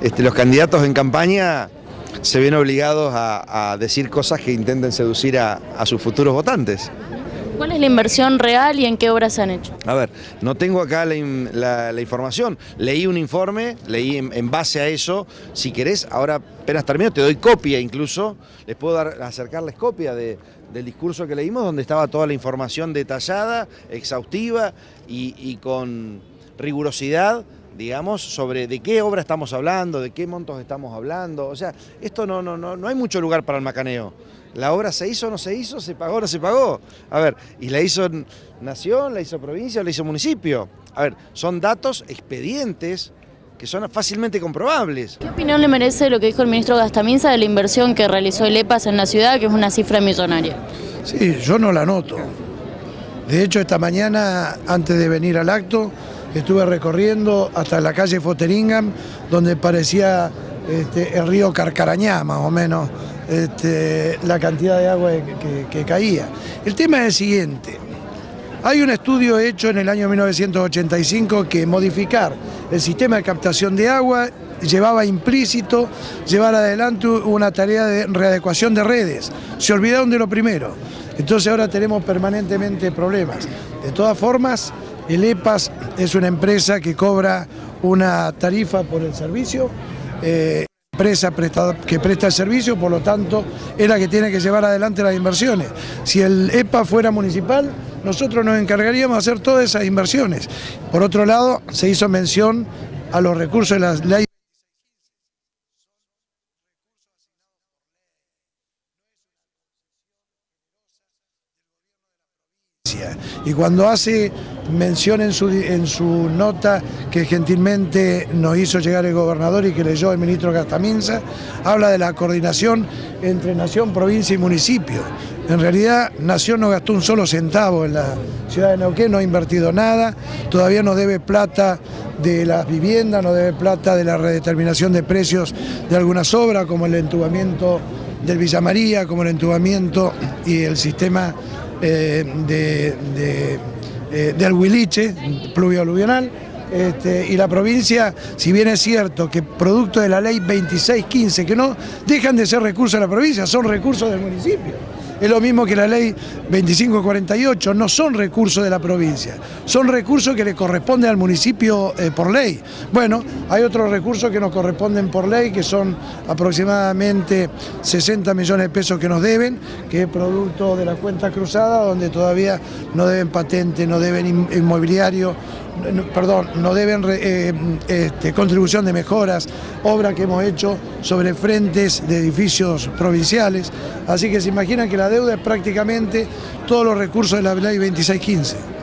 este, los candidatos en campaña se ven obligados a, decir cosas que intenten seducir a, sus futuros votantes. ¿Cuál es la inversión real y en qué obras se han hecho? A ver, no tengo acá la, información. Leí un informe, leí en, base a eso. Si querés, ahora apenas termino, te doy copia incluso. Les puedo dar, acercarles copia del discurso que leímos, donde estaba toda la información detallada, exhaustiva y con rigurosidad digamos, sobre de qué obra estamos hablando, de qué montos estamos hablando. O sea, esto no, no, no, no hay mucho lugar para el macaneo. La obra se hizo o no se hizo, se pagó o no se pagó. A ver, y la hizo Nación, la hizo provincia, la hizo municipio. A ver, son datos, expedientes que son fácilmente comprobables. ¿Qué opinión le merece lo que dijo el ministro Gastaminza de la inversión que realizó el EPAS en la ciudad, que es una cifra millonaria? Sí, yo no la noto. De hecho, esta mañana, antes de venir al acto, estuve recorriendo hasta la calle Foteringham, donde parecía este, el río Carcarañá, más o menos, este, la cantidad de agua que, caía. El tema es el siguiente. Hay un estudio hecho en el año 1985 que modificar el sistema de captación de agua llevaba implícito llevar adelante una tarea de readecuación de redes. Se olvidaron de lo primero. Entonces ahora tenemos permanentemente problemas. De todas formas, el EPAS es una empresa que cobra una tarifa por el servicio, eh, empresa que presta el servicio, por lo tanto, es la que tiene que llevar adelante las inversiones. Si el EPA fuera municipal, nosotros nos encargaríamos de hacer todas esas inversiones. Por otro lado, se hizo mención a los recursos de la ley y cuando hace mención en su, en su nota que gentilmente nos hizo llegar el gobernador y que leyó el ministro Gastaminza, habla de la coordinación entre Nación, provincia y municipio. En realidad, Nación no gastó un solo centavo en la ciudad de Neuquén, no ha invertido nada, todavía no debe plata de las viviendas, no debe plata de la redeterminación de precios de algunas obras, como el entubamiento del Villa María, como el entubamiento y el sistema eh, de, de, eh, de Alguiliche, pluvio aluvional, este, y la provincia, si bien es cierto que producto de la ley 2615, que no dejan de ser recursos de la provincia, son recursos del municipio. Es lo mismo que la ley 2548, no son recursos de la provincia, son recursos que le corresponden al municipio eh, por ley. Bueno, hay otros recursos que nos corresponden por ley, que son aproximadamente 60 millones de pesos que nos deben, que es producto de la cuenta cruzada, donde todavía no deben patente, no deben inmobiliario, perdón, no deben eh, este, contribución de mejoras, obras que hemos hecho sobre frentes de edificios provinciales. Así que se imaginan que la deuda es prácticamente todos los recursos de la ley 2615.